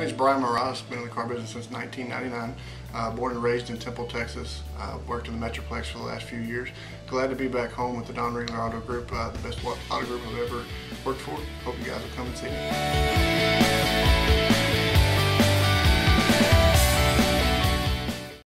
My name is Brian Mraz. been in the car business since 1999. Uh, born and raised in Temple, Texas. Uh, worked in the Metroplex for the last few years. Glad to be back home with the Don Ringler Auto Group, uh, the best auto group I've ever worked for. Hope you guys will come and see me.